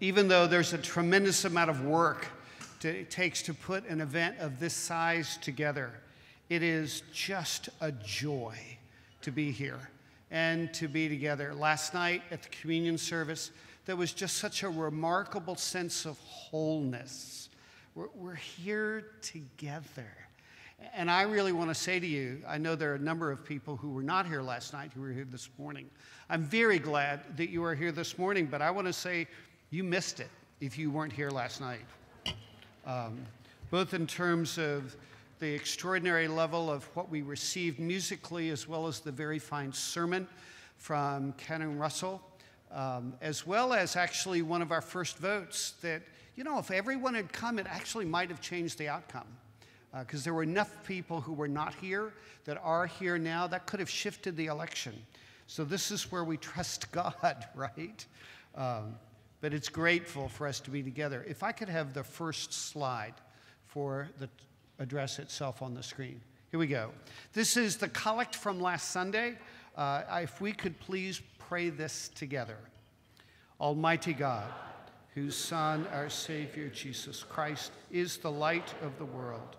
even though there's a tremendous amount of work to, it takes to put an event of this size together, it is just a joy to be here and to be together. Last night at the communion service, there was just such a remarkable sense of wholeness. We're, we're here together. And I really want to say to you, I know there are a number of people who were not here last night who were here this morning. I'm very glad that you are here this morning, but I want to say you missed it if you weren't here last night. Um, both in terms of the extraordinary level of what we received musically, as well as the very fine sermon from Canon Russell, um, as well as actually one of our first votes that, you know, if everyone had come, it actually might have changed the outcome because uh, there were enough people who were not here that are here now that could have shifted the election. So this is where we trust God, right? Um, but it's grateful for us to be together. If I could have the first slide for the address itself on the screen. Here we go. This is the collect from last Sunday. Uh, if we could please pray this together. Almighty God, whose Son, our Savior Jesus Christ, is the light of the world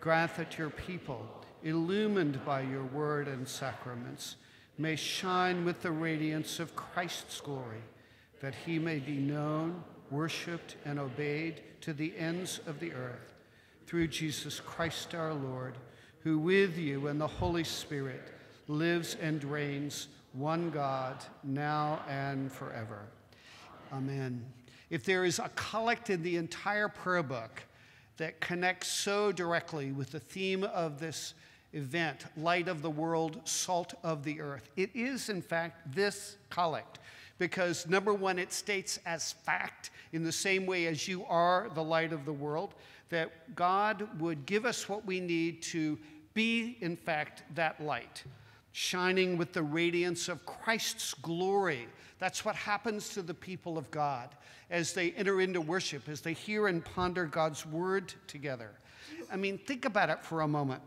Grant that your people, illumined by your word and sacraments, may shine with the radiance of Christ's glory, that he may be known, worshiped, and obeyed to the ends of the earth. Through Jesus Christ our Lord, who with you and the Holy Spirit lives and reigns, one God, now and forever. Amen. If there is a collect in the entire prayer book, that connects so directly with the theme of this event light of the world, salt of the earth. It is, in fact, this collect. Because number one, it states as fact, in the same way as you are the light of the world, that God would give us what we need to be, in fact, that light, shining with the radiance of Christ's glory. That's what happens to the people of God as they enter into worship, as they hear and ponder God's word together. I mean, think about it for a moment.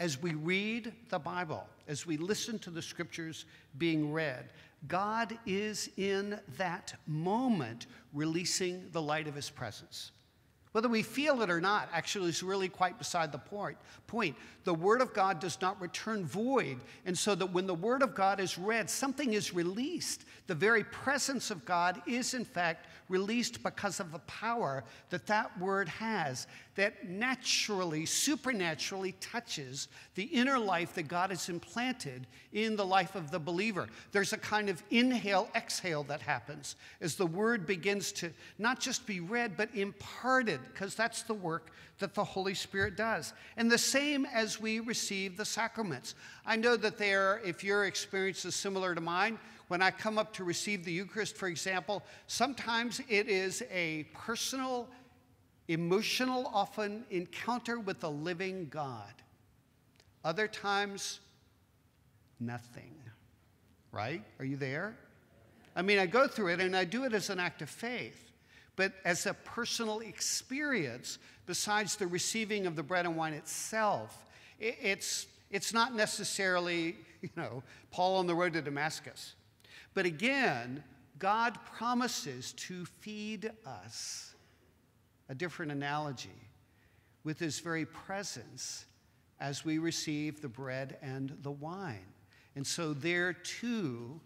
As we read the Bible, as we listen to the scriptures being read, God is in that moment releasing the light of his presence. Whether we feel it or not actually is really quite beside the point. point. The Word of God does not return void. And so that when the Word of God is read, something is released. The very presence of God is, in fact, released because of the power that that Word has that naturally, supernaturally touches the inner life that God has implanted in the life of the believer. There's a kind of inhale, exhale that happens as the Word begins to not just be read, but imparted because that's the work that the Holy Spirit does. And the same as we receive the sacraments. I know that there, if your experience is similar to mine, when I come up to receive the Eucharist, for example, sometimes it is a personal, emotional, often encounter with the living God. Other times, nothing. Right? Are you there? I mean, I go through it and I do it as an act of faith but as a personal experience, besides the receiving of the bread and wine itself, it's, it's not necessarily, you know, Paul on the road to Damascus. But again, God promises to feed us, a different analogy, with his very presence as we receive the bread and the wine. And so, there too,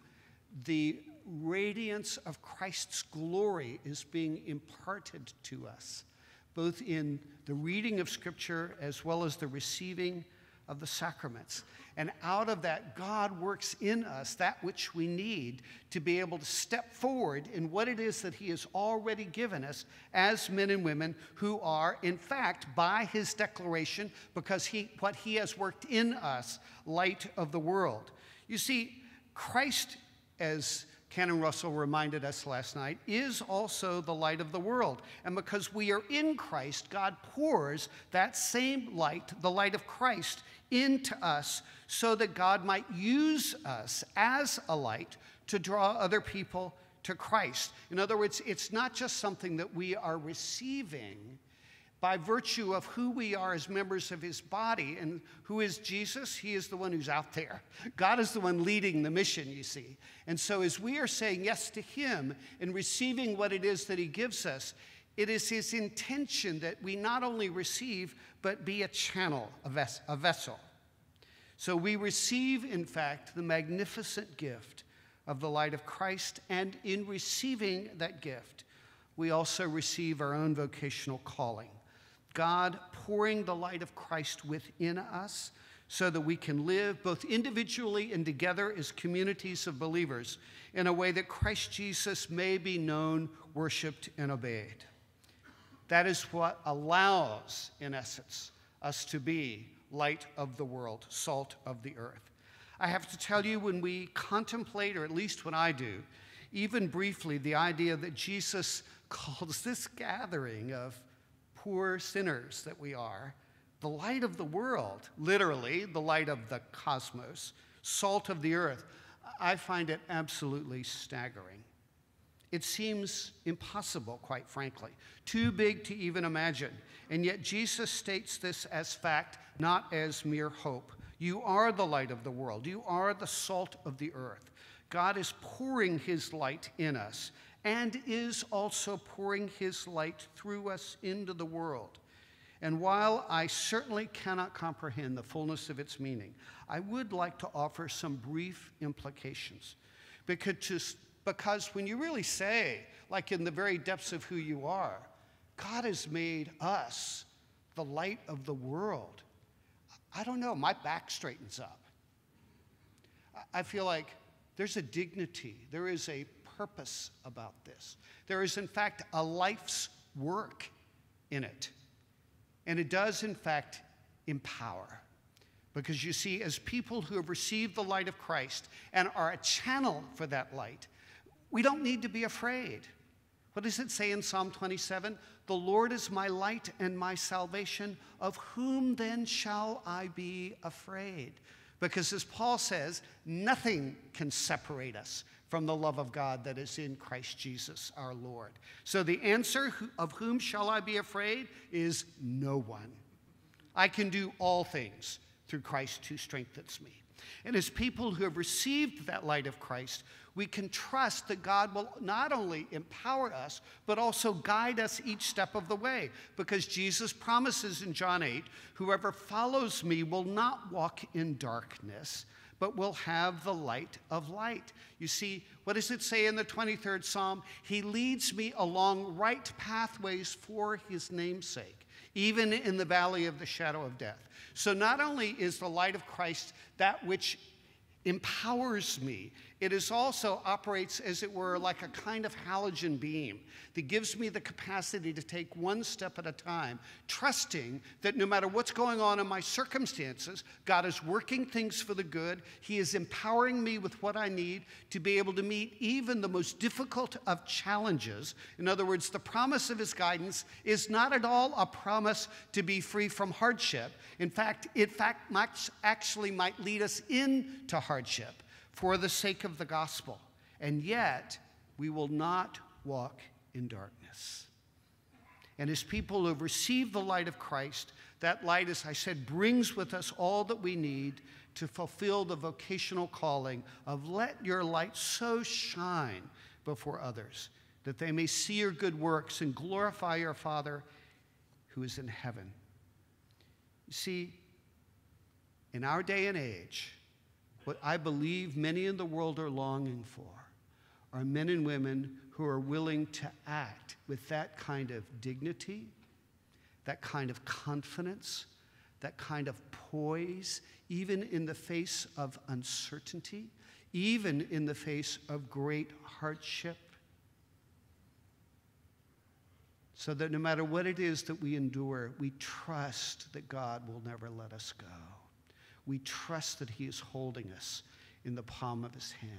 the radiance of Christ's glory is being imparted to us, both in the reading of Scripture as well as the receiving of the sacraments. And out of that, God works in us that which we need to be able to step forward in what it is that He has already given us as men and women who are, in fact, by His declaration, because he, what He has worked in us, light of the world. You see, Christ, as Canon Russell reminded us last night, is also the light of the world. And because we are in Christ, God pours that same light, the light of Christ, into us so that God might use us as a light to draw other people to Christ. In other words, it's not just something that we are receiving, by virtue of who we are as members of his body. And who is Jesus? He is the one who's out there. God is the one leading the mission, you see. And so, as we are saying yes to him and receiving what it is that he gives us, it is his intention that we not only receive, but be a channel, a, ves- a vessel. So we receive, in fact, the magnificent gift of the light of Christ, and in receiving that gift, we also receive our own vocational calling. God pouring the light of Christ within us so that we can live both individually and together as communities of believers in a way that Christ Jesus may be known, worshiped, and obeyed. That is what allows, in essence, us to be light of the world, salt of the earth. I have to tell you, when we contemplate, or at least when I do, even briefly, the idea that Jesus calls this gathering of poor sinners that we are, the light of the world, literally, the light of the cosmos, salt of the earth, I find it absolutely staggering. It seems impossible, quite frankly, too big to even imagine. And yet Jesus states this as fact, not as mere hope. You are the light of the world, you are the salt of the earth. God is pouring his light in us and is also pouring his light through us into the world. And while I certainly cannot comprehend the fullness of its meaning, I would like to offer some brief implications. Because, because when you really say, like in the very depths of who you are, God has made us the light of the world, I don't know, my back straightens up. I feel like there's a dignity, there is a purpose about this. There is, in fact, a life's work in it. And it does, in fact, empower. Because you see, as people who have received the light of Christ and are a channel for that light, we don't need to be afraid. What does it say in Psalm 27? The Lord is my light and my salvation. Of whom then shall I be afraid? Because as Paul says, nothing can separate us from the love of God that is in Christ Jesus our Lord. So the answer, of whom shall I be afraid, is no one. I can do all things through Christ who strengthens me. And as people who have received that light of Christ, we can trust that God will not only empower us, but also guide us each step of the way. Because Jesus promises in John 8 whoever follows me will not walk in darkness, but will have the light of light. You see, what does it say in the 23rd Psalm? He leads me along right pathways for his namesake, even in the valley of the shadow of death. So, not only is the light of Christ that which empowers me it is also operates, as it were, like a kind of halogen beam that gives me the capacity to take one step at a time, trusting that no matter what's going on in my circumstances, God is working things for the good. He is empowering me with what I need to be able to meet even the most difficult of challenges. In other words, the promise of His guidance is not at all a promise to be free from hardship. In fact, it fact, actually might lead us into hardship for the sake of the gospel. And yet, we will not walk in darkness. And as people who have received the light of Christ, that light, as I said, brings with us all that we need to fulfill the vocational calling of let your light so shine before others that they may see your good works and glorify your Father who is in heaven. You see, in our day and age, what I believe many in the world are longing for are men and women who are willing to act with that kind of dignity, that kind of confidence, that kind of poise, even in the face of uncertainty, even in the face of great hardship. So that no matter what it is that we endure, we trust that God will never let us go we trust that He is holding us in the palm of His hand.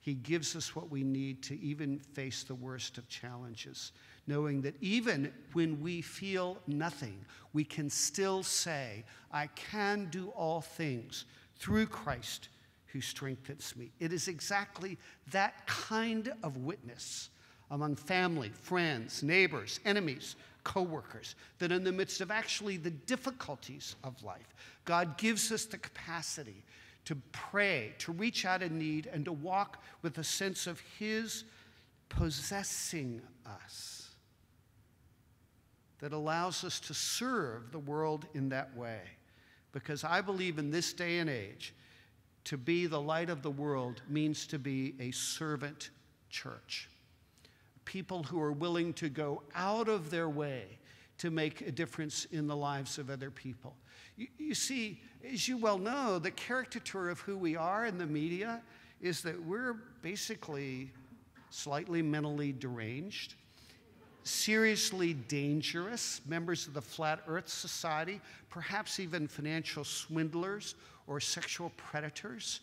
He gives us what we need to even face the worst of challenges, knowing that even when we feel nothing, we can still say, I can do all things through Christ who strengthens me. It is exactly that kind of witness among family, friends, neighbors, enemies, coworkers, that in the midst of actually the difficulties of life, God gives us the capacity to pray, to reach out in need, and to walk with a sense of His possessing us that allows us to serve the world in that way. Because I believe in this day and age, to be the light of the world means to be a servant church. People who are willing to go out of their way to make a difference in the lives of other people. You, you see, as you well know, the caricature of who we are in the media is that we're basically slightly mentally deranged, seriously dangerous, members of the Flat Earth Society, perhaps even financial swindlers or sexual predators.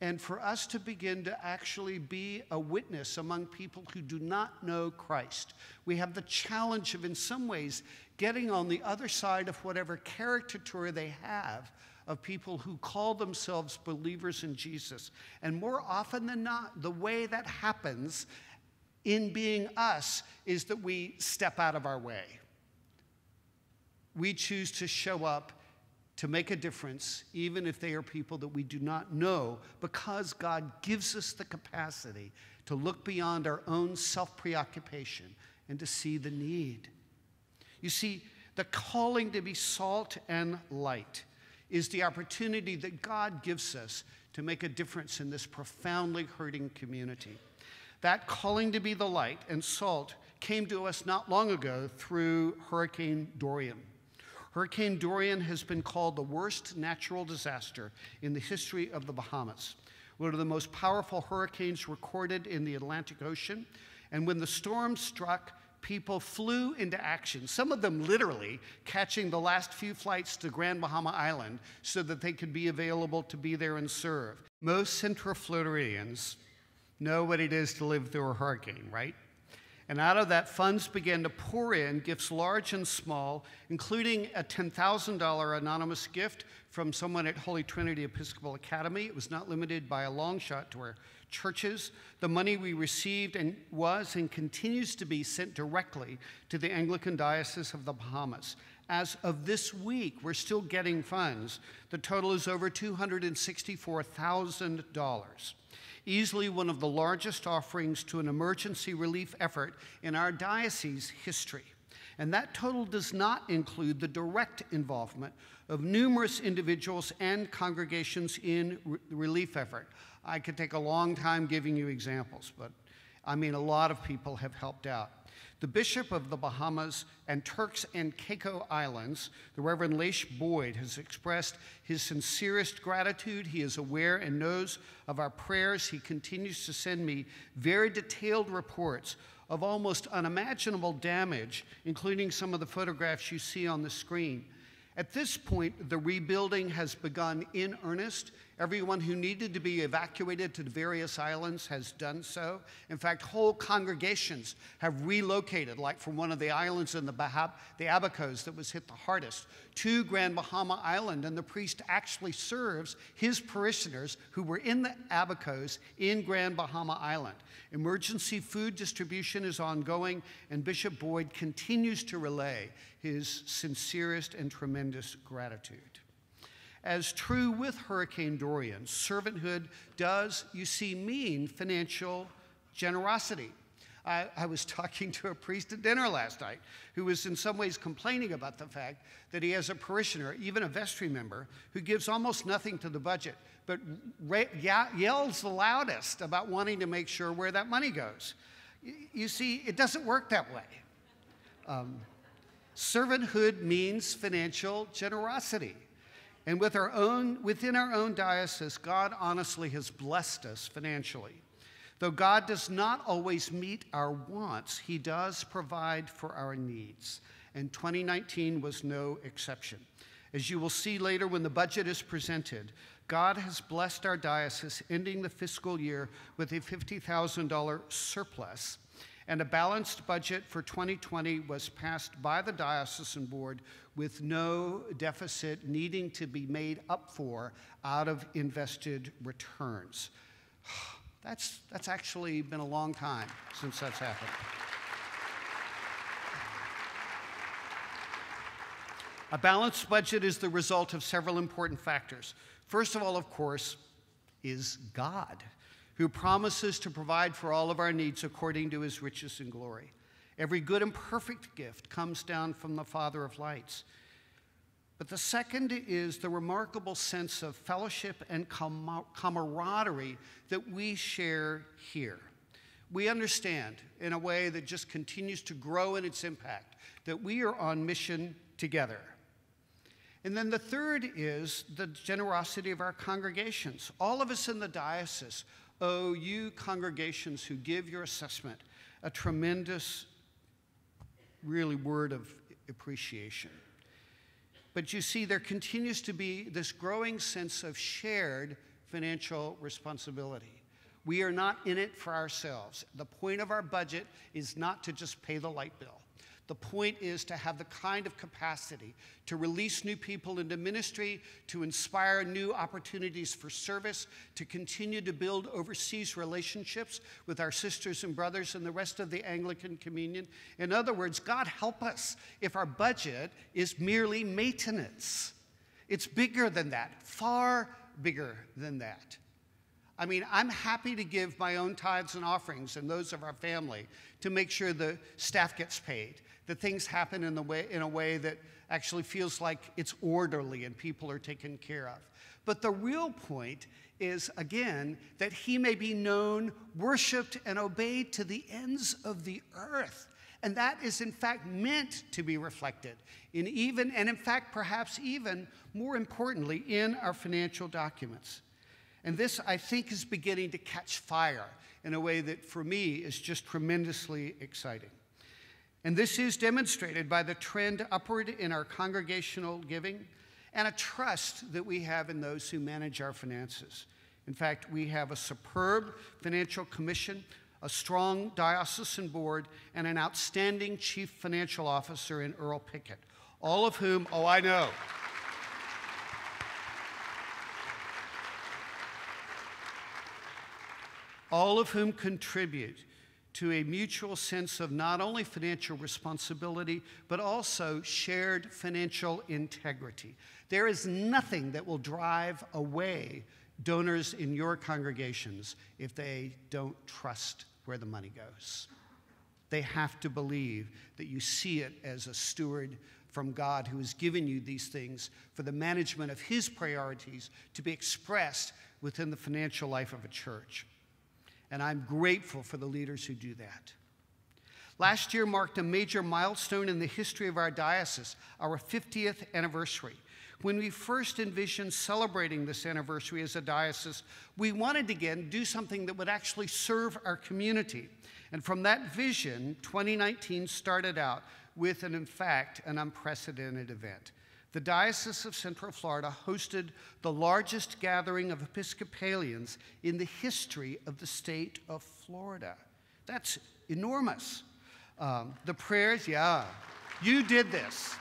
And for us to begin to actually be a witness among people who do not know Christ, we have the challenge of, in some ways, getting on the other side of whatever caricature they have of people who call themselves believers in Jesus. And more often than not, the way that happens in being us is that we step out of our way. We choose to show up to make a difference, even if they are people that we do not know, because God gives us the capacity to look beyond our own self preoccupation and to see the need. You see, the calling to be salt and light is the opportunity that God gives us to make a difference in this profoundly hurting community. That calling to be the light and salt came to us not long ago through Hurricane Dorian. Hurricane Dorian has been called the worst natural disaster in the history of the Bahamas, one of the most powerful hurricanes recorded in the Atlantic Ocean. And when the storm struck, people flew into action, some of them literally catching the last few flights to Grand Bahama Island so that they could be available to be there and serve. Most Central Floridians know what it is to live through a hurricane, right? And out of that, funds began to pour in, gifts large and small, including a $10,000 anonymous gift from someone at Holy Trinity Episcopal Academy. It was not limited by a long shot to our churches. The money we received and was and continues to be sent directly to the Anglican Diocese of the Bahamas. As of this week, we're still getting funds. The total is over $264,000 easily one of the largest offerings to an emergency relief effort in our diocese history. And that total does not include the direct involvement of numerous individuals and congregations in re relief effort. I could take a long time giving you examples, but I mean, a lot of people have helped out. The Bishop of the Bahamas and Turks and Caicos Islands, the Reverend Laish Boyd, has expressed his sincerest gratitude. He is aware and knows of our prayers. He continues to send me very detailed reports of almost unimaginable damage, including some of the photographs you see on the screen. At this point, the rebuilding has begun in earnest, Everyone who needed to be evacuated to the various islands has done so. In fact, whole congregations have relocated, like from one of the islands in the, Bahab, the Abacos that was hit the hardest, to Grand Bahama Island. And the priest actually serves his parishioners who were in the Abacos in Grand Bahama Island. Emergency food distribution is ongoing, and Bishop Boyd continues to relay his sincerest and tremendous gratitude. As true with Hurricane Dorian, servanthood does, you see, mean financial generosity. I, I, was talking to a priest at dinner last night who was in some ways complaining about the fact that he has a parishioner, even a vestry member, who gives almost nothing to the budget, but yells the loudest about wanting to make sure where that money goes. You see, it doesn't work that way. Um, servanthood means financial generosity. And with our own, within our own diocese, God honestly has blessed us financially. Though God does not always meet our wants, He does provide for our needs. And 2019 was no exception. As you will see later when the budget is presented, God has blessed our diocese, ending the fiscal year with a $50,000 surplus and a balanced budget for 2020 was passed by the diocesan board with no deficit needing to be made up for out of invested returns. That's, that's actually been a long time since that's happened. A balanced budget is the result of several important factors. First of all, of course, is God, who promises to provide for all of our needs according to his riches and glory. Every good and perfect gift comes down from the Father of lights. But the second is the remarkable sense of fellowship and camaraderie that we share here. We understand in a way that just continues to grow in its impact that we are on mission together. And then the third is the generosity of our congregations. All of us in the diocese owe you congregations who give your assessment a tremendous, really, word of appreciation. But you see, there continues to be this growing sense of shared financial responsibility. We are not in it for ourselves. The point of our budget is not to just pay the light bill. The point is to have the kind of capacity to release new people into ministry, to inspire new opportunities for service, to continue to build overseas relationships with our sisters and brothers and the rest of the Anglican Communion. In other words, God help us if our budget is merely maintenance. It's bigger than that, far bigger than that. I mean, I'm happy to give my own tithes and offerings and those of our family to make sure the staff gets paid that things happen in, the way, in a way that actually feels like it's orderly and people are taken care of. But the real point is, again, that he may be known, worshiped, and obeyed to the ends of the earth. And that is, in fact, meant to be reflected in even, and in fact, perhaps even more importantly, in our financial documents. And this, I think, is beginning to catch fire in a way that, for me, is just tremendously exciting. And this is demonstrated by the trend upward in our congregational giving and a trust that we have in those who manage our finances. In fact, we have a superb financial commission, a strong diocesan board, and an outstanding chief financial officer in Earl Pickett, all of whom, oh, I know. all of whom contribute to a mutual sense of not only financial responsibility, but also shared financial integrity. There is nothing that will drive away donors in your congregations if they don't trust where the money goes. They have to believe that you see it as a steward from God who has given you these things for the management of His priorities to be expressed within the financial life of a church and I'm grateful for the leaders who do that. Last year marked a major milestone in the history of our diocese, our 50th anniversary. When we first envisioned celebrating this anniversary as a diocese, we wanted to again do something that would actually serve our community. And from that vision, 2019 started out with, an, in fact, an unprecedented event the Diocese of Central Florida hosted the largest gathering of Episcopalians in the history of the state of Florida. That's enormous. Um, the prayers, yeah, you did this.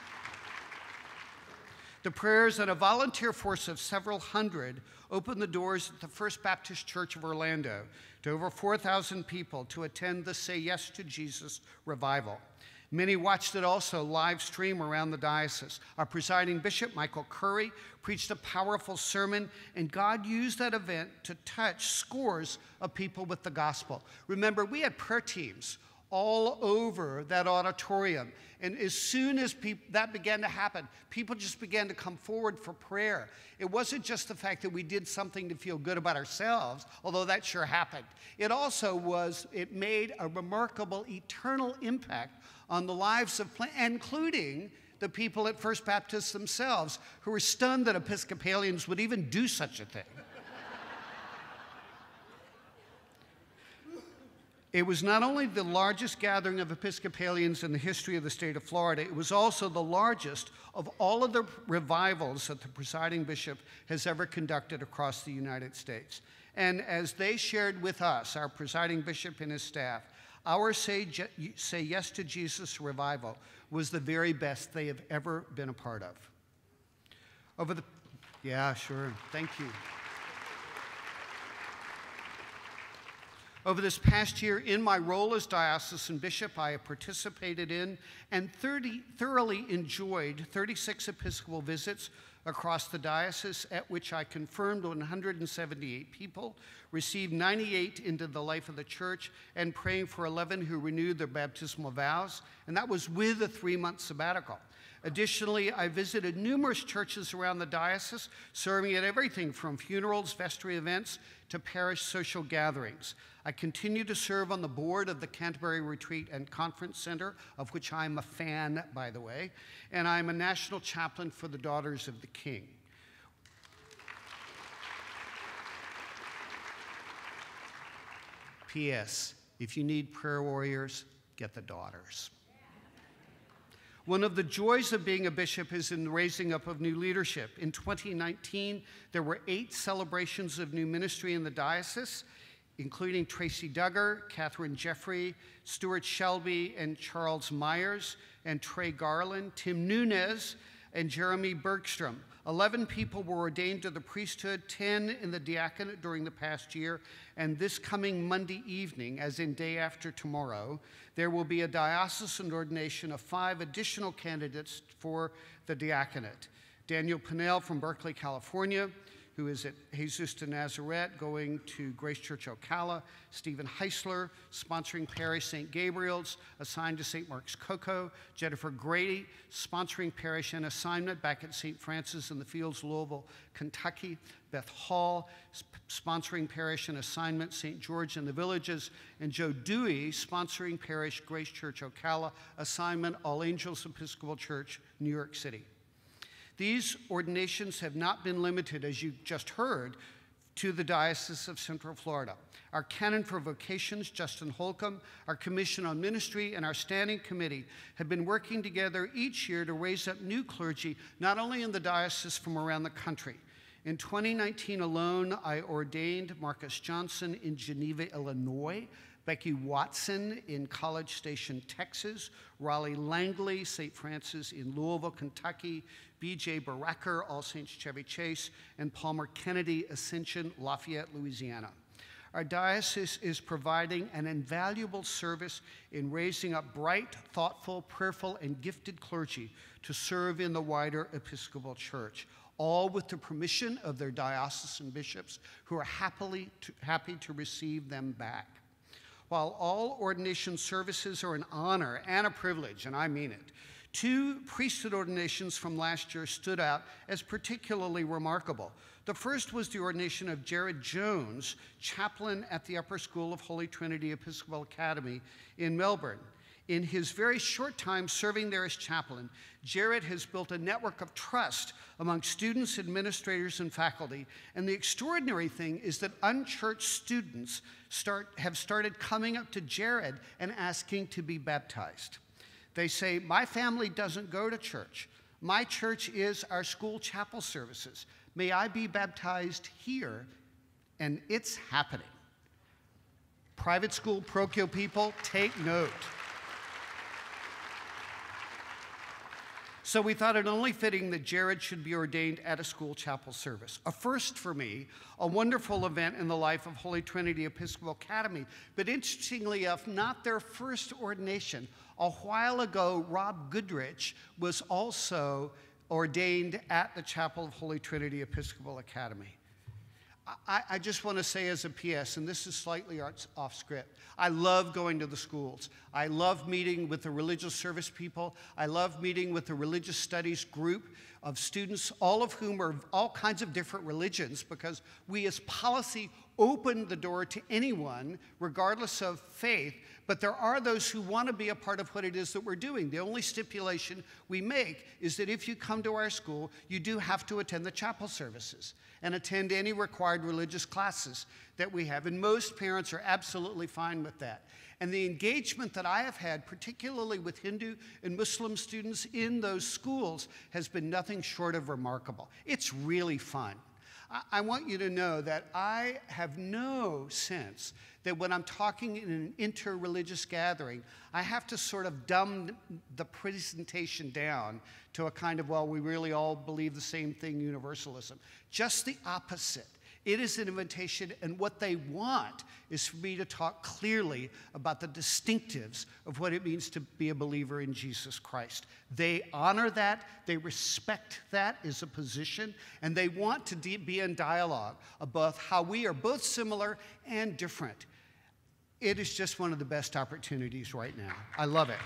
The prayers and a volunteer force of several hundred opened the doors at the First Baptist Church of Orlando to over 4,000 people to attend the Say Yes to Jesus revival. Many watched it also live stream around the diocese. Our presiding bishop, Michael Curry, preached a powerful sermon, and God used that event to touch scores of people with the gospel. Remember, we had prayer teams all over that auditorium. And as soon as that began to happen, people just began to come forward for prayer. It wasn't just the fact that we did something to feel good about ourselves, although that sure happened. It also was, it made a remarkable eternal impact on the lives of, including the people at First Baptist themselves, who were stunned that Episcopalians would even do such a thing. It was not only the largest gathering of Episcopalians in the history of the state of Florida, it was also the largest of all of the revivals that the presiding bishop has ever conducted across the United States. And as they shared with us, our presiding bishop and his staff, our Say, Say Yes to Jesus revival was the very best they have ever been a part of. Over the, yeah, sure, thank you. Over this past year, in my role as diocesan bishop, I have participated in and 30, thoroughly enjoyed 36 Episcopal visits across the diocese, at which I confirmed 178 people, received 98 into the life of the church, and praying for 11 who renewed their baptismal vows, and that was with a three month sabbatical. Additionally, I visited numerous churches around the diocese, serving at everything from funerals, vestry events, to parish social gatherings. I continue to serve on the board of the Canterbury Retreat and Conference Center, of which I'm a fan, by the way, and I'm a national chaplain for the Daughters of the King. P.S. If you need prayer warriors, get the daughters. One of the joys of being a bishop is in the raising up of new leadership. In 2019, there were eight celebrations of new ministry in the diocese, including Tracy Duggar, Catherine Jeffrey, Stuart Shelby, and Charles Myers, and Trey Garland, Tim Nunez, and Jeremy Bergstrom. 11 people were ordained to the priesthood, 10 in the diaconate during the past year, and this coming Monday evening, as in day after tomorrow, there will be a diocesan ordination of five additional candidates for the diaconate. Daniel Pinnell from Berkeley, California, who is at Jesus de Nazareth, going to Grace Church Ocala, Stephen Heisler, sponsoring parish St. Gabriel's, assigned to St. Mark's Cocoa, Jennifer Grady, sponsoring parish and assignment back at St. Francis in the Fields, Louisville, Kentucky, Beth Hall, sponsoring parish and assignment St. George in the Villages, and Joe Dewey, sponsoring parish Grace Church Ocala, assignment All Angels Episcopal Church, New York City. These ordinations have not been limited, as you just heard, to the Diocese of Central Florida. Our canon for vocations, Justin Holcomb, our commission on ministry, and our standing committee have been working together each year to raise up new clergy, not only in the diocese from around the country. In 2019 alone, I ordained Marcus Johnson in Geneva, Illinois, Becky Watson in College Station, Texas, Raleigh Langley, St. Francis in Louisville, Kentucky, B.J. Baracker, All Saints Chevy Chase, and Palmer Kennedy, Ascension, Lafayette, Louisiana. Our diocese is providing an invaluable service in raising up bright, thoughtful, prayerful, and gifted clergy to serve in the wider Episcopal Church, all with the permission of their diocesan bishops who are happily to, happy to receive them back. While all ordination services are an honor and a privilege, and I mean it, Two priesthood ordinations from last year stood out as particularly remarkable. The first was the ordination of Jared Jones, chaplain at the Upper School of Holy Trinity Episcopal Academy in Melbourne. In his very short time serving there as chaplain, Jared has built a network of trust among students, administrators, and faculty. And the extraordinary thing is that unchurched students start, have started coming up to Jared and asking to be baptized. They say, My family doesn't go to church. My church is our school chapel services. May I be baptized here? And it's happening. Private school parochial people, take note. So we thought it only fitting that Jared should be ordained at a school chapel service. A first for me, a wonderful event in the life of Holy Trinity Episcopal Academy, but interestingly enough, not their first ordination. A while ago, Rob Goodrich was also ordained at the Chapel of Holy Trinity Episcopal Academy. I, I, just want to say as a PS, and this is slightly off script, I love going to the schools. I love meeting with the religious service people. I love meeting with the religious studies group of students, all of whom are all kinds of different religions, because we as policy open the door to anyone, regardless of faith. But there are those who want to be a part of what it is that we're doing. The only stipulation we make is that if you come to our school, you do have to attend the chapel services and attend any required religious classes that we have. And most parents are absolutely fine with that. And the engagement that I have had, particularly with Hindu and Muslim students in those schools, has been nothing short of remarkable. It's really fun. I want you to know that I have no sense that when I'm talking in an interreligious gathering, I have to sort of dumb the presentation down to a kind of, well, we really all believe the same thing, universalism. Just the opposite. It is an invitation, and what they want is for me to talk clearly about the distinctives of what it means to be a believer in Jesus Christ. They honor that, they respect that as a position, and they want to be in dialogue about how we are both similar and different. It is just one of the best opportunities right now. I love it.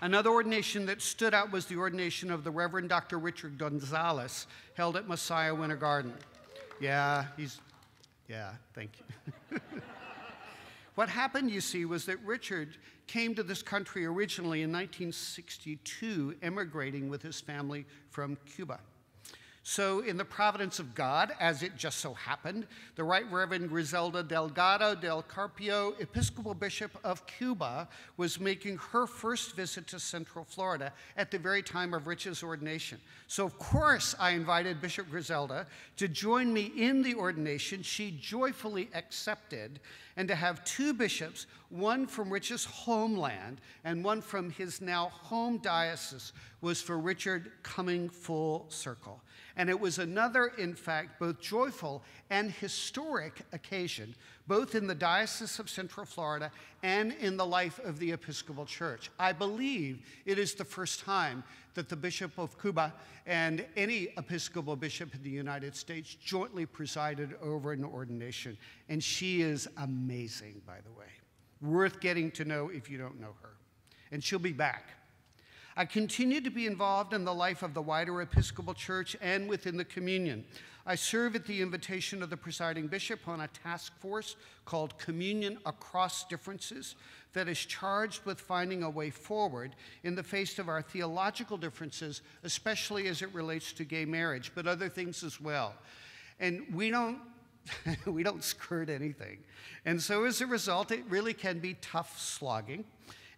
Another ordination that stood out was the ordination of the Reverend Dr. Richard Gonzalez, held at Messiah Winter Garden. Yeah, he's, yeah, thank you. what happened, you see, was that Richard came to this country originally in 1962, emigrating with his family from Cuba. So, in the providence of God, as it just so happened, the Right Reverend Griselda Delgado del Carpio, Episcopal Bishop of Cuba, was making her first visit to Central Florida at the very time of Rich's ordination. So, of course, I invited Bishop Griselda to join me in the ordination. She joyfully accepted, and to have two bishops, one from Rich's homeland and one from his now home diocese, was for Richard coming full circle. And it was another, in fact, both joyful and historic occasion, both in the Diocese of Central Florida and in the life of the Episcopal Church. I believe it is the first time that the Bishop of Cuba and any Episcopal bishop in the United States jointly presided over an ordination. And she is amazing, by the way. Worth getting to know if you don't know her. And she'll be back. I continue to be involved in the life of the wider Episcopal Church and within the communion. I serve at the invitation of the presiding bishop on a task force called Communion Across Differences that is charged with finding a way forward in the face of our theological differences, especially as it relates to gay marriage, but other things as well. And we don't we don't skirt anything. And so as a result, it really can be tough slogging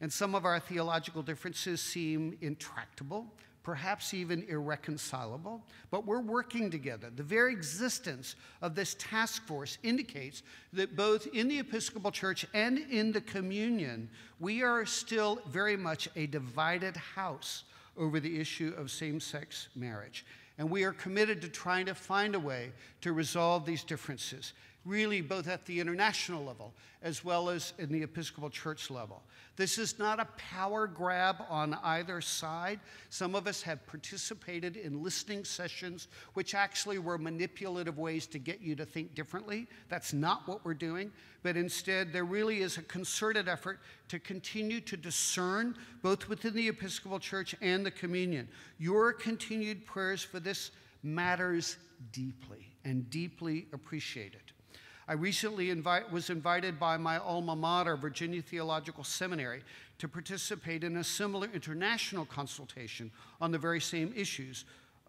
and some of our theological differences seem intractable, perhaps even irreconcilable, but we're working together. The very existence of this task force indicates that both in the Episcopal Church and in the communion, we are still very much a divided house over the issue of same sex marriage. And we are committed to trying to find a way to resolve these differences, really, both at the international level as well as in the Episcopal Church level. This is not a power grab on either side. Some of us have participated in listening sessions, which actually were manipulative ways to get you to think differently. That's not what we're doing, but instead, there really is a concerted effort to continue to discern both within the Episcopal Church and the communion. Your continued prayers for this matters deeply and deeply appreciated. I recently invite, was invited by my alma mater, Virginia Theological Seminary, to participate in a similar international consultation on the very same issues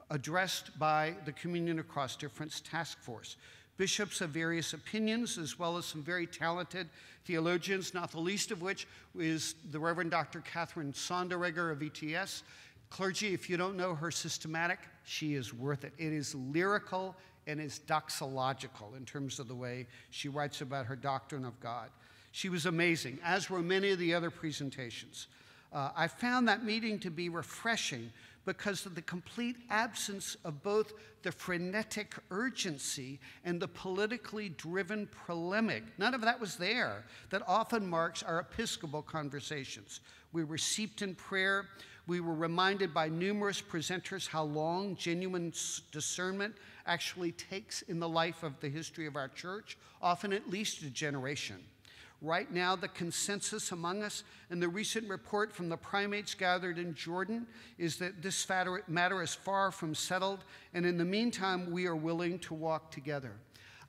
addressed by the Communion Across Difference Task Force. Bishops of various opinions, as well as some very talented theologians, not the least of which is the Reverend Dr. Katherine Sonderegger of VTS. Clergy, if you don't know her systematic, she is worth it. It is lyrical and is doxological in terms of the way she writes about her doctrine of God. She was amazing, as were many of the other presentations. Uh, I found that meeting to be refreshing because of the complete absence of both the frenetic urgency and the politically driven polemic. None of that was there that often marks our Episcopal conversations. We were seeped in prayer. We were reminded by numerous presenters how long genuine discernment actually takes in the life of the history of our church, often at least a generation. Right now, the consensus among us and the recent report from the primates gathered in Jordan is that this matter is far from settled, and in the meantime, we are willing to walk together.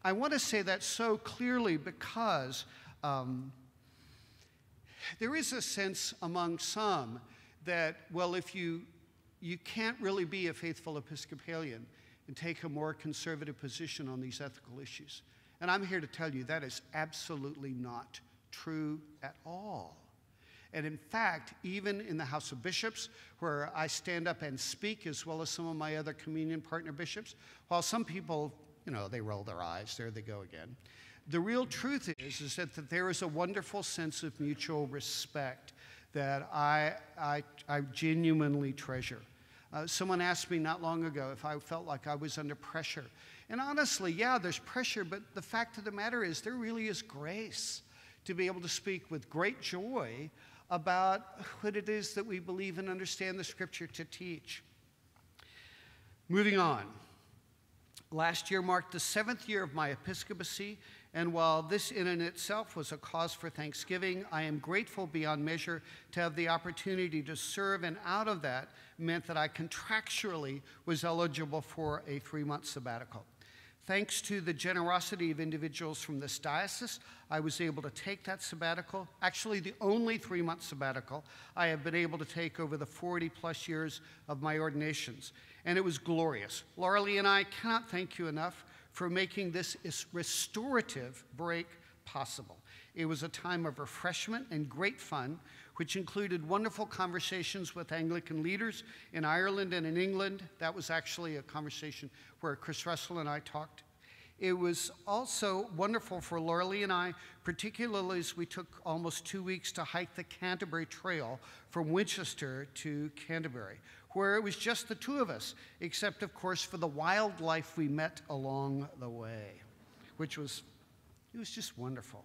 I want to say that so clearly because um, there is a sense among some that, well, if you, you can't really be a faithful Episcopalian and take a more conservative position on these ethical issues. And I'm here to tell you that is absolutely not true at all. And in fact, even in the House of Bishops, where I stand up and speak, as well as some of my other communion partner bishops, while some people, you know, they roll their eyes, there they go again. The real truth is, is that, that there is a wonderful sense of mutual respect that I, I, I genuinely treasure. Uh, someone asked me not long ago if I felt like I was under pressure. And honestly, yeah, there's pressure, but the fact of the matter is, there really is grace to be able to speak with great joy about what it is that we believe and understand the scripture to teach. Moving on. Last year marked the seventh year of my episcopacy, and while this in and itself was a cause for thanksgiving, I am grateful beyond measure to have the opportunity to serve, and out of that meant that I contractually was eligible for a three month sabbatical. Thanks to the generosity of individuals from this diocese, I was able to take that sabbatical, actually, the only three month sabbatical I have been able to take over the 40 plus years of my ordinations. And it was glorious. Laura Lee and I cannot thank you enough for making this restorative break possible. It was a time of refreshment and great fun, which included wonderful conversations with Anglican leaders in Ireland and in England. That was actually a conversation where Chris Russell and I talked. It was also wonderful for Laura Lee and I, particularly as we took almost two weeks to hike the Canterbury Trail from Winchester to Canterbury, where it was just the two of us, except, of course, for the wildlife we met along the way, which was, it was just wonderful.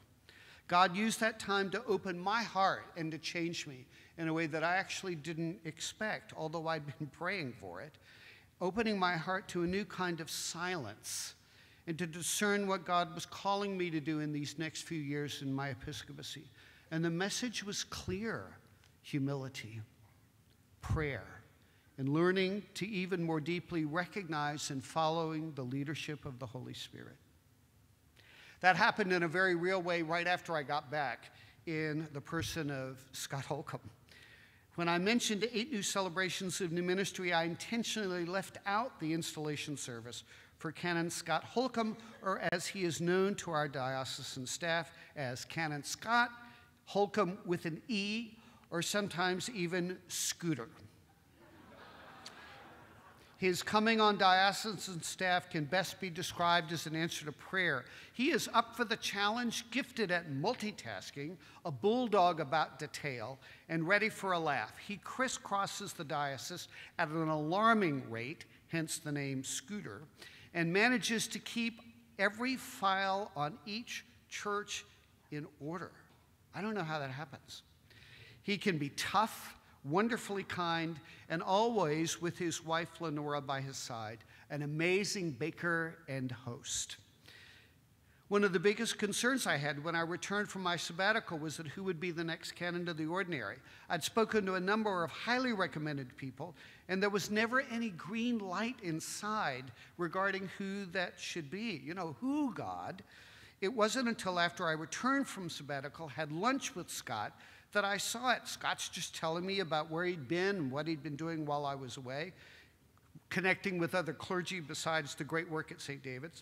God used that time to open my heart and to change me in a way that I actually didn't expect, although I'd been praying for it, opening my heart to a new kind of silence and to discern what God was calling me to do in these next few years in my episcopacy. And the message was clear humility, prayer, and learning to even more deeply recognize and following the leadership of the Holy Spirit. That happened in a very real way right after I got back in the person of Scott Holcombe. When I mentioned eight new celebrations of new ministry, I intentionally left out the installation service for Canon Scott Holcombe, or as he is known to our diocesan staff as Canon Scott, Holcombe with an E, or sometimes even Scooter. His coming on diocesan staff can best be described as an answer to prayer. He is up for the challenge, gifted at multitasking, a bulldog about detail, and ready for a laugh. He crisscrosses the diocese at an alarming rate, hence the name Scooter, and manages to keep every file on each church in order. I don't know how that happens. He can be tough wonderfully kind, and always with his wife Lenora by his side, an amazing baker and host. One of the biggest concerns I had when I returned from my sabbatical was that who would be the next canon of the ordinary. I'd spoken to a number of highly recommended people, and there was never any green light inside regarding who that should be. You know, who, God? It wasn't until after I returned from sabbatical, had lunch with Scott, that I saw it. Scott's just telling me about where he'd been and what he'd been doing while I was away, connecting with other clergy besides the great work at St. David's.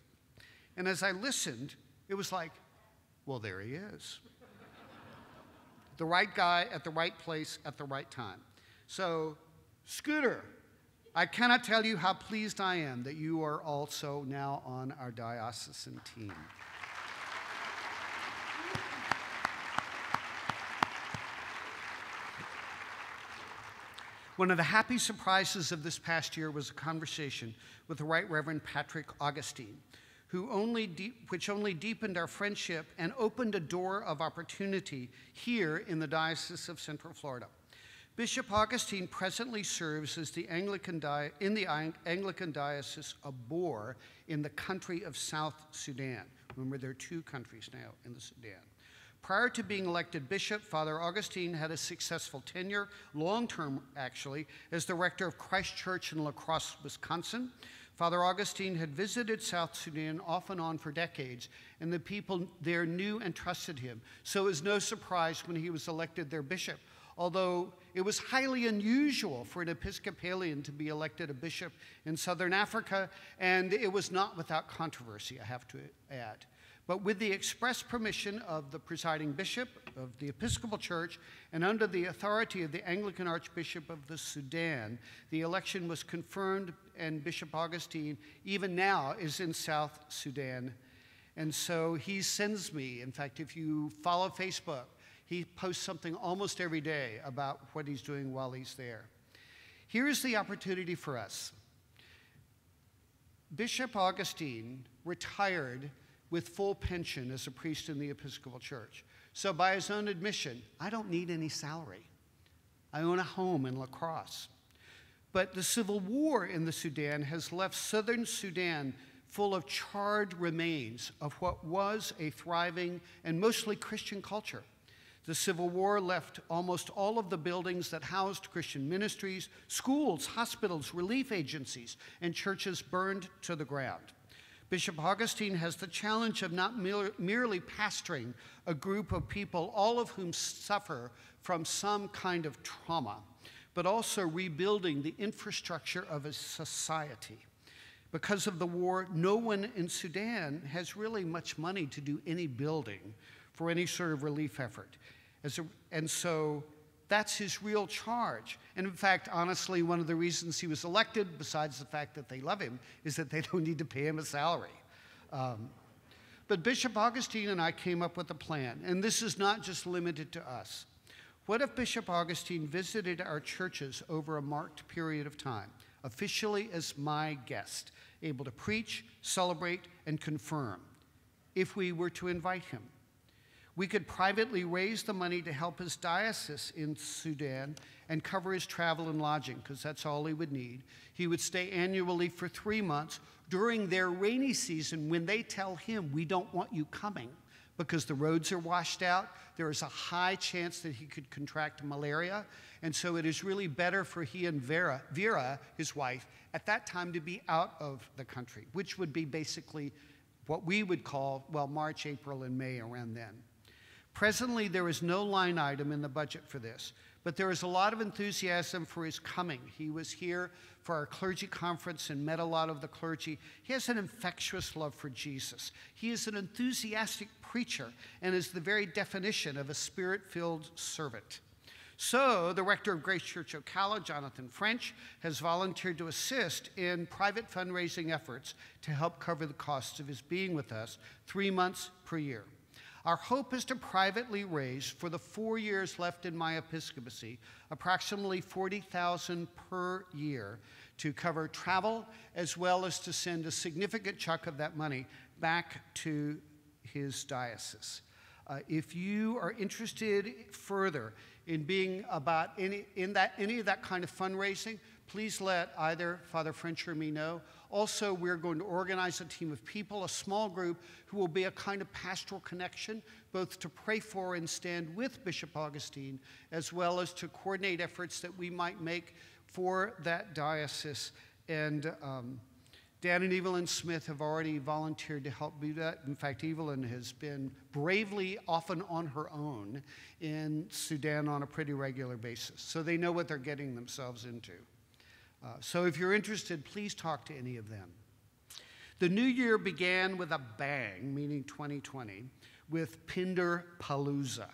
And as I listened, it was like, well, there he is. the right guy at the right place at the right time. So, Scooter, I cannot tell you how pleased I am that you are also now on our diocesan team. One of the happy surprises of this past year was a conversation with the Right Reverend Patrick Augustine, who only which only deepened our friendship and opened a door of opportunity here in the Diocese of Central Florida. Bishop Augustine presently serves as the Anglican in the Anglican Diocese of Bor in the country of South Sudan. Remember, there are two countries now in the Sudan. Prior to being elected bishop, Father Augustine had a successful tenure, long term actually, as the rector of Christ Church in La Crosse, Wisconsin. Father Augustine had visited South Sudan off and on for decades, and the people there knew and trusted him. So it was no surprise when he was elected their bishop, although it was highly unusual for an Episcopalian to be elected a bishop in southern Africa, and it was not without controversy, I have to add. But with the express permission of the presiding bishop of the Episcopal Church and under the authority of the Anglican Archbishop of the Sudan, the election was confirmed, and Bishop Augustine, even now, is in South Sudan. And so he sends me, in fact, if you follow Facebook, he posts something almost every day about what he's doing while he's there. Here is the opportunity for us. Bishop Augustine retired with full pension as a priest in the Episcopal Church. So, by his own admission, I don't need any salary. I own a home in La Crosse. But the civil war in the Sudan has left southern Sudan full of charred remains of what was a thriving and mostly Christian culture. The Civil War left almost all of the buildings that housed Christian ministries, schools, hospitals, relief agencies, and churches burned to the ground. Bishop Augustine has the challenge of not merely pastoring a group of people, all of whom suffer from some kind of trauma, but also rebuilding the infrastructure of a society. Because of the war, no one in Sudan has really much money to do any building for any sort of relief effort. A, and so that's his real charge. And in fact, honestly, one of the reasons he was elected, besides the fact that they love him, is that they don't need to pay him a salary. Um, but Bishop Augustine and I came up with a plan, and this is not just limited to us. What if Bishop Augustine visited our churches over a marked period of time, officially as my guest, able to preach, celebrate, and confirm, if we were to invite him? We could privately raise the money to help his diocese in Sudan and cover his travel and lodging, because that's all he would need. He would stay annually for three months during their rainy season when they tell him, We don't want you coming because the roads are washed out. There is a high chance that he could contract malaria. And so it is really better for he and Vera, Vera, his wife, at that time to be out of the country, which would be basically what we would call, well, March, April, and May around then. Presently, there is no line item in the budget for this, but there is a lot of enthusiasm for his coming. He was here for our clergy conference and met a lot of the clergy. He has an infectious love for Jesus. He is an enthusiastic preacher and is the very definition of a spirit filled servant. So, the rector of Grace Church Ocala, Jonathan French, has volunteered to assist in private fundraising efforts to help cover the costs of his being with us three months per year. Our hope is to privately raise, for the four years left in my episcopacy, approximately 40,000 per year to cover travel, as well as to send a significant chunk of that money back to his diocese. Uh, if you are interested further in being about any, in that, any of that kind of fundraising, please let either Father French or me know. Also, we're going to organize a team of people, a small group, who will be a kind of pastoral connection, both to pray for and stand with Bishop Augustine, as well as to coordinate efforts that we might make for that diocese. And um, Dan and Evelyn Smith have already volunteered to help do that. In fact, Evelyn has been bravely, often on her own, in Sudan on a pretty regular basis. So they know what they're getting themselves into. Uh, so if you're interested, please talk to any of them. The new year began with a bang, meaning 2020, with Pinder Palooza,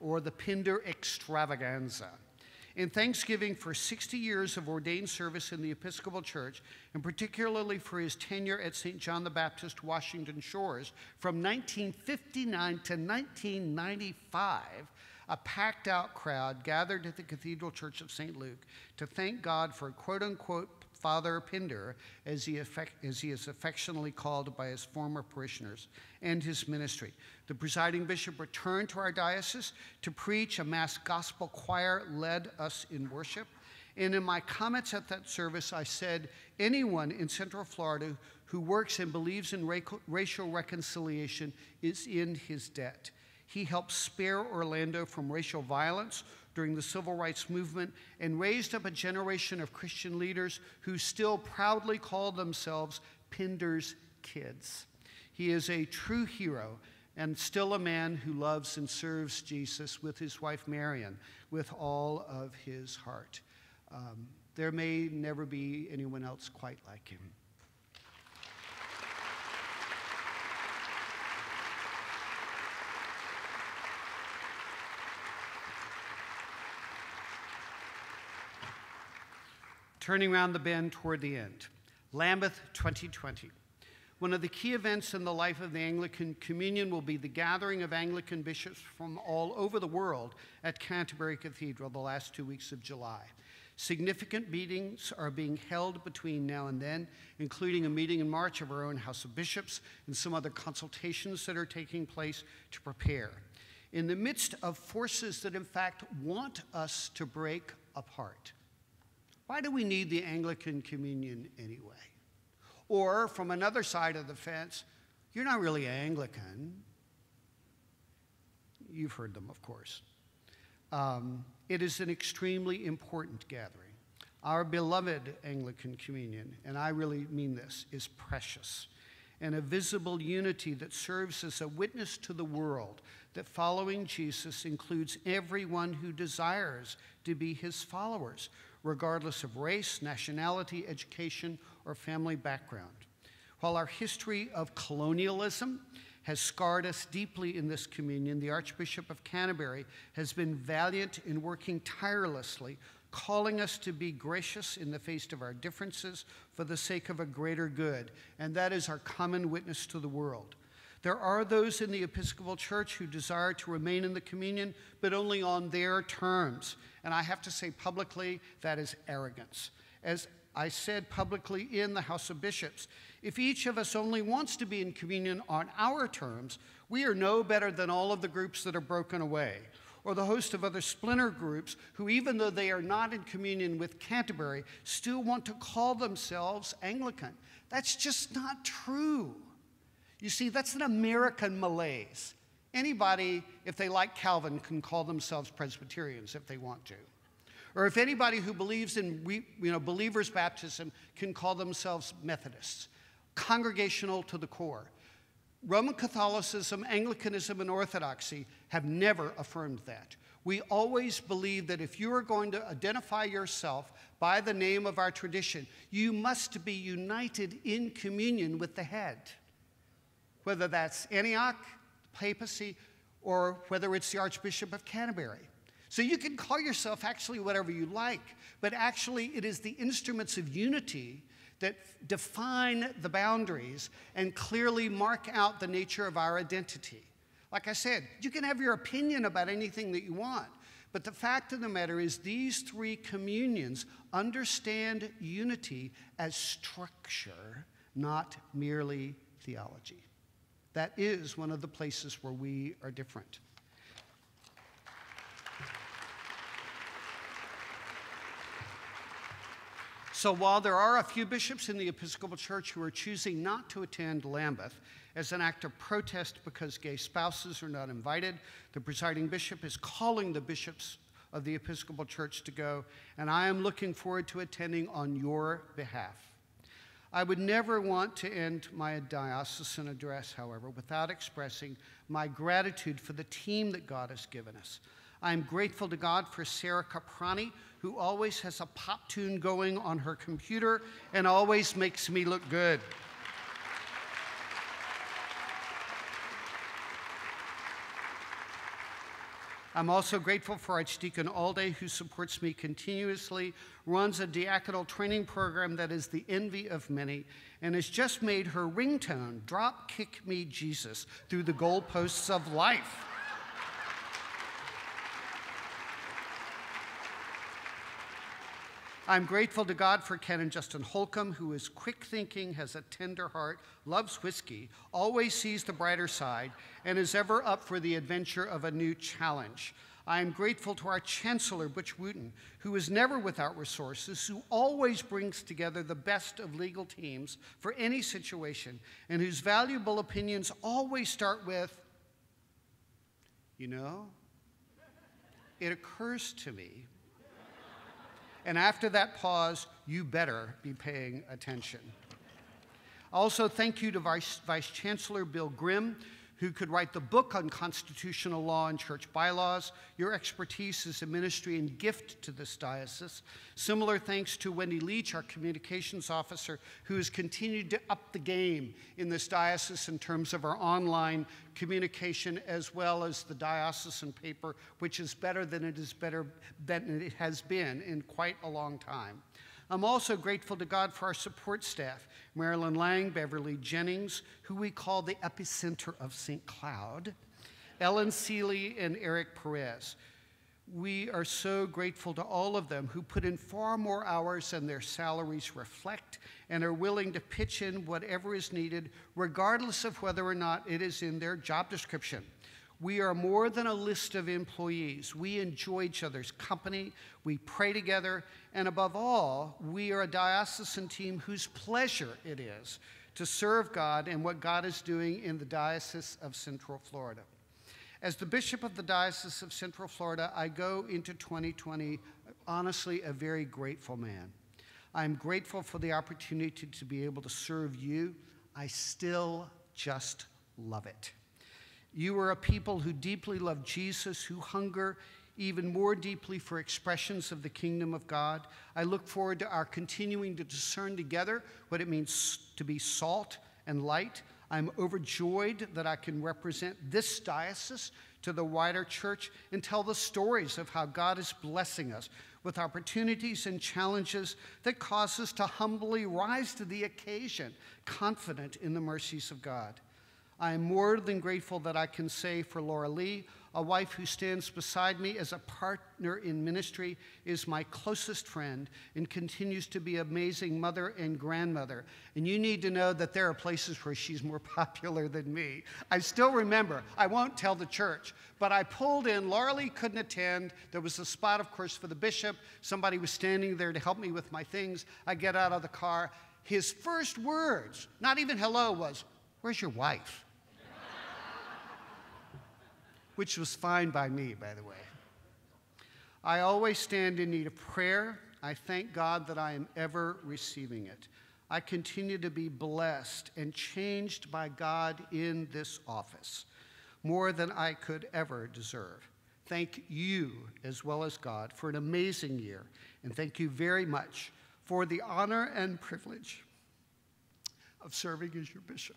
or the Pinder Extravaganza. In thanksgiving for 60 years of ordained service in the Episcopal Church, and particularly for his tenure at St. John the Baptist, Washington Shores, from 1959 to 1995, a packed out crowd gathered at the Cathedral Church of St. Luke to thank God for quote unquote Father Pinder, as he, as he, is affectionately called by his former parishioners, and his ministry. The presiding bishop returned to our diocese to preach. A mass gospel choir led us in worship. And in my comments at that service, I said anyone in Central Florida who works and believes in racial reconciliation is in his debt. He helped spare Orlando from racial violence during the civil rights movement and raised up a generation of Christian leaders who still proudly call themselves Pinder's kids. He is a true hero and still a man who loves and serves Jesus with his wife Marion with all of his heart. Um, there may never be anyone else quite like him. Turning around the bend toward the end. Lambeth 2020. One of the key events in the life of the Anglican Communion will be the gathering of Anglican bishops from all over the world at Canterbury Cathedral the last two weeks of July. Significant meetings are being held between now and then, including a meeting in March of our own House of Bishops and some other consultations that are taking place to prepare. In the midst of forces that, in fact, want us to break apart. Why do we need the Anglican Communion anyway? Or, from another side of the fence, you're not really Anglican. You've heard them, of course. Um, it is an extremely important gathering. Our beloved Anglican Communion, and I really mean this, is precious and a visible unity that serves as a witness to the world that following Jesus includes everyone who desires to be his followers, regardless of race, nationality, education, or family background. While our history of colonialism has scarred us deeply in this communion, the Archbishop of Canterbury has been valiant in working tirelessly, calling us to be gracious in the face of our differences for the sake of a greater good, and that is our common witness to the world. There are those in the Episcopal Church who desire to remain in the communion, but only on their terms. And I have to say publicly, that is arrogance. As I said publicly in the House of Bishops, if each of us only wants to be in communion on our terms, we are no better than all of the groups that are broken away, or the host of other splinter groups who, even though they are not in communion with Canterbury, still want to call themselves Anglican. That's just not true. You see, that's an American malaise. Anybody, if they like Calvin, can call themselves Presbyterians if they want to. Or if anybody who believes in you know, believers' baptism can call themselves Methodists, congregational to the core. Roman Catholicism, Anglicanism, and Orthodoxy have never affirmed that. We always believe that if you are going to identify yourself by the name of our tradition, you must be united in communion with the head. Whether that's Antioch, papacy, or whether it's the Archbishop of Canterbury. So you can call yourself actually whatever you like, but actually it is the instruments of unity that define the boundaries and clearly mark out the nature of our identity. Like I said, you can have your opinion about anything that you want, but the fact of the matter is, these three communions understand unity as structure, not merely theology. That is one of the places where we are different. So while there are a few bishops in the Episcopal Church who are choosing not to attend Lambeth as an act of protest because gay spouses are not invited, the presiding bishop is calling the bishops of the Episcopal Church to go, and I am looking forward to attending on your behalf. I would never want to end my diocesan address, however, without expressing my gratitude for the team that God has given us. I'm grateful to God for Sarah Caprani, who always has a pop tune going on her computer and always makes me look good. I'm also grateful for Archdeacon Alday, who supports me continuously, runs a diaconal training program that is the envy of many, and has just made her ringtone, Drop Kick Me Jesus, through the goalposts of life. I'm grateful to God for Canon Justin Holcomb, who is quick thinking, has a tender heart, loves whiskey, always sees the brighter side, and is ever up for the adventure of a new challenge. I am grateful to our Chancellor, Butch Wooten, who is never without resources, who always brings together the best of legal teams for any situation, and whose valuable opinions always start with, you know, it occurs to me and after that pause, you better be paying attention. Also, thank you to Vice, Vice Chancellor Bill Grimm, who could write the book on constitutional law and church bylaws. Your expertise is a ministry and gift to this diocese. Similar thanks to Wendy Leach, our communications officer, who has continued to up the game in this diocese in terms of our online communication as well as the diocesan paper, which is better than it is better than it has been in quite a long time. I'm also grateful to God for our support staff Marilyn Lang, Beverly Jennings, who we call the epicenter of St. Cloud, Ellen Seeley, and Eric Perez. We are so grateful to all of them who put in far more hours than their salaries reflect and are willing to pitch in whatever is needed, regardless of whether or not it is in their job description. We are more than a list of employees. We enjoy each other's company, we pray together, and above all, we are a diocesan team whose pleasure it is to serve God and what God is doing in the Diocese of Central Florida. As the Bishop of the Diocese of Central Florida, I go into 2020 honestly a very grateful man. I'm grateful for the opportunity to be able to serve you. I still just love it. You are a people who deeply love Jesus, who hunger even more deeply for expressions of the kingdom of God. I look forward to our continuing to discern together what it means to be salt and light. I'm overjoyed that I can represent this diocese to the wider church and tell the stories of how God is blessing us with opportunities and challenges that cause us to humbly rise to the occasion, confident in the mercies of God. I am more than grateful that I can say for Laura Lee, a wife who stands beside me as a partner in ministry, is my closest friend and continues to be amazing mother and grandmother. And you need to know that there are places where she's more popular than me. I still remember, I won't tell the church, but I pulled in. Laura Lee couldn't attend. There was a spot, of course, for the bishop. Somebody was standing there to help me with my things. I get out of the car. His first words, not even hello, was, Where's your wife? Which was fine by me, by the way. I always stand in need of prayer. I thank God that I am ever receiving it. I continue to be blessed and changed by God in this office more than I could ever deserve. Thank you, as well as God, for an amazing year, and thank you very much for the honor and privilege of serving as your bishop.